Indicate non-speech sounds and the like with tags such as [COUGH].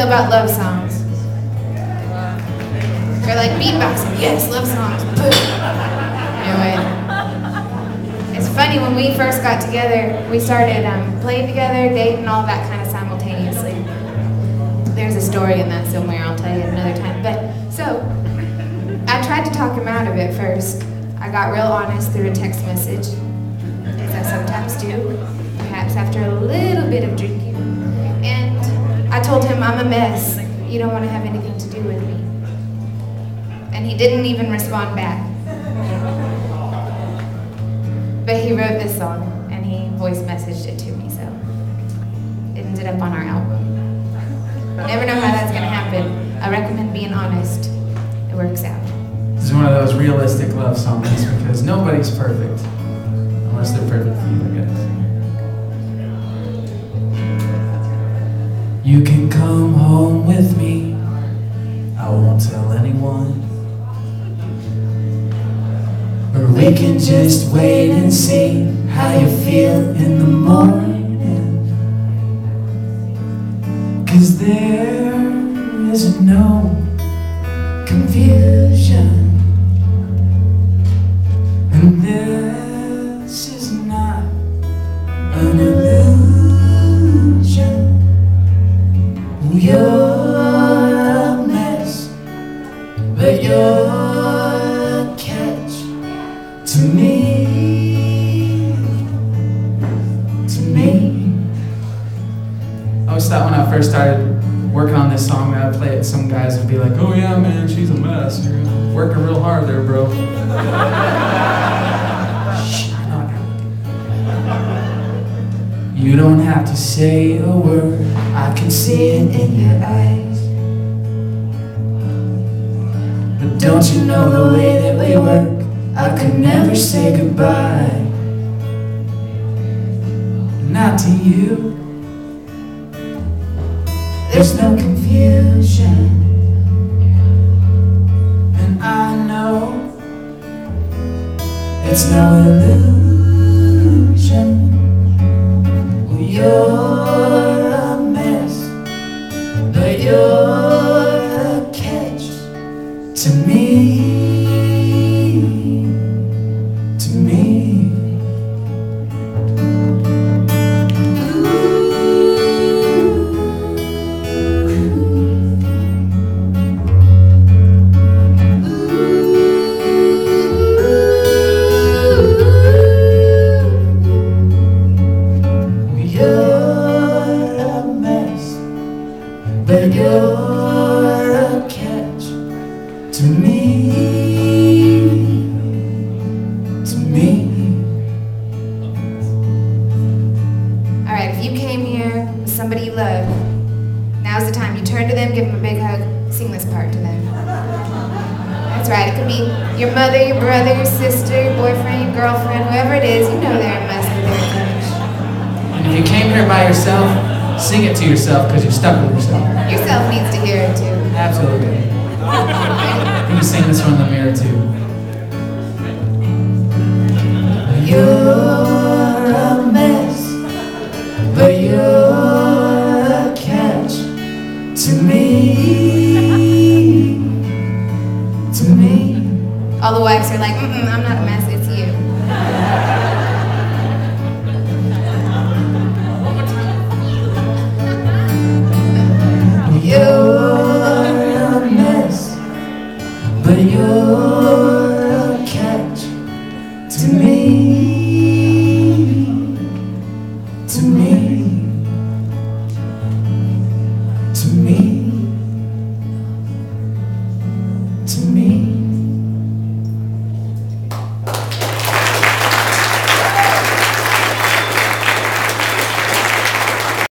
feel about love songs? They're like beatboxing. Yes, love songs. Boom. Anyway, it's funny when we first got together, we started um, playing together, dating, all that kind of simultaneously. There's a story in that somewhere. I'll tell you another time. But so, I tried to talk him out of it first. I got real honest through a text message, as I sometimes do, perhaps after a little bit of drinking. Told him I'm a mess. You don't want to have anything to do with me. And he didn't even respond back. But he wrote this song and he voice messaged it to me, so it ended up on our album. Never know how that's gonna happen. I recommend being honest. It works out. This is one of those realistic love songs because nobody's perfect. Unless they're perfect for you, I guess. 21. Or we can just wait and see how you feel in the morning. Cause there is no confusion. And this is not an illusion. You're To me. I always thought when I first started working on this song that I'd play it, some guys would be like, oh yeah, man, she's a mess. You're working real hard there, bro. [LAUGHS] You don't have to say a word, I can see it in your eyes. But don't you know the way that we work? I could never say goodbye. Not to you. There's no confusion. And I know it's no illusion. You're To me. You're a mess, but you're a catch to me. If you came here with somebody you love, now's the time. You turn to them, give them a big hug, sing this part to them. That's right. It could be your mother, your brother, your sister, your boyfriend, your girlfriend, whoever it is. You know they're a mess with their touch. And if you came here by yourself, sing it to yourself because you're stuck with yourself. Yourself needs to hear it too. Absolutely. You can sing this one in the mirror too. Me. [LAUGHS] To me. All the wives are like, Mm-mm, I'm not a mess. It's you. You're a mess, but you're a catch to me. To me.